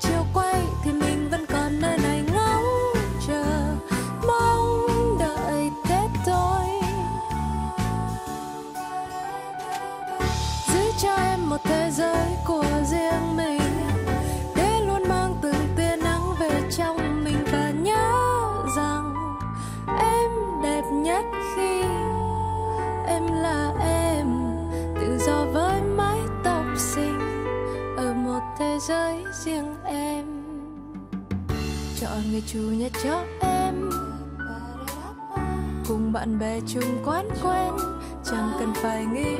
chiều quay thì mình vẫn còn nơi này ngóng chờ. Mong đợi tết thôi. Giữ cho em một thế giới của giới riêng em. Chọn người chủ nhật cho em. Cùng bạn bè chung quán quen, chẳng cần phải nghĩ